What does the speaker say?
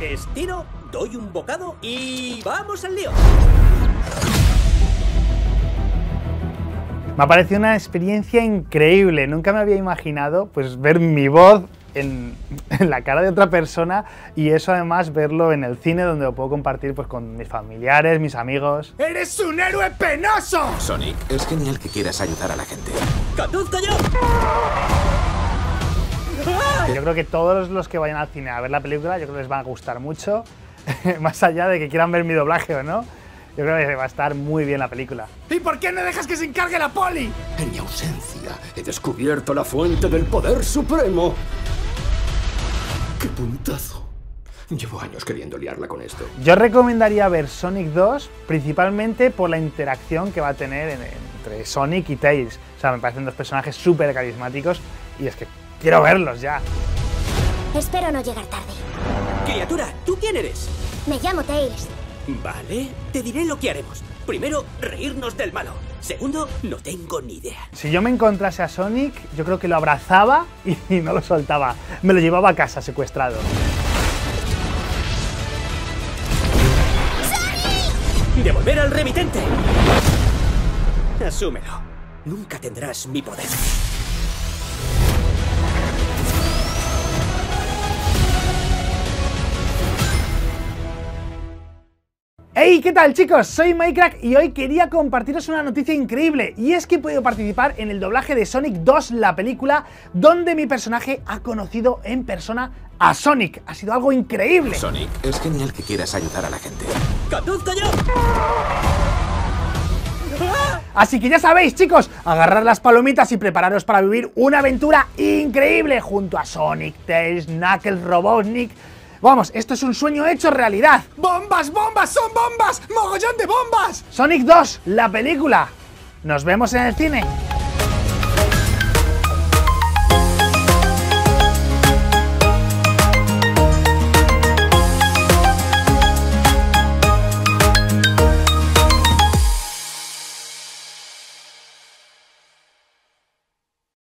Estiro, doy un bocado y vamos al lío. Me ha parecido una experiencia increíble. Nunca me había imaginado pues, ver mi voz en, en, la cara de otra persona y eso además verlo en el cine donde lo puedo compartir pues, con mis familiares, mis amigos. ¡Eres un héroe penoso! Sonic, es genial que quieras ayudar a la gente. ¡Conduzco yo! Yo creo que todos los que vayan al cine a ver la película, yo creo que les va a gustar mucho, más allá de que quieran ver mi doblaje o no. Yo creo que va a estar muy bien la película. ¿Y por qué no dejas que se encargue la poli? En mi ausencia he descubierto la fuente del poder supremo. ¡Qué puntazo! Llevo años queriendo liarla con esto. Yo recomendaría ver Sonic 2 principalmente por la interacción que va a tener en, entre Sonic y Tails. O sea, me parecen dos personajes súper carismáticos y es que quiero verlos ya. Espero no llegar tarde. Criatura, ¿tú quién eres? Me llamo Tails. Vale, te diré lo que haremos. Primero, reírnos del malo. Segundo, no tengo ni idea. Si yo me encontrase a Sonic, yo creo que lo abrazaba y, y no lo soltaba. Me lo llevaba a casa secuestrado. ¡Devolver al remitente! Asúmelo. Nunca tendrás mi poder. ¡Hey! ¿Qué tal chicos? Soy Minecraft y hoy quería compartiros una noticia increíble y es que he podido participar en el doblaje de Sonic 2, la película, donde mi personaje ha conocido en persona a Sonic. Ha sido algo increíble. Sonic, es genial que quieras ayudar a la gente. ¡Conduzco yo! Así que ya sabéis chicos, agarrar las palomitas y prepararos para vivir una aventura increíble junto a Sonic, Tails, Knuckles, Robotnik... Vamos, esto es un sueño hecho realidad. ¡Bombas, bombas! ¡Son bombas! ¡Mogollón de bombas! Sonic 2, la película. Nos vemos en el cine.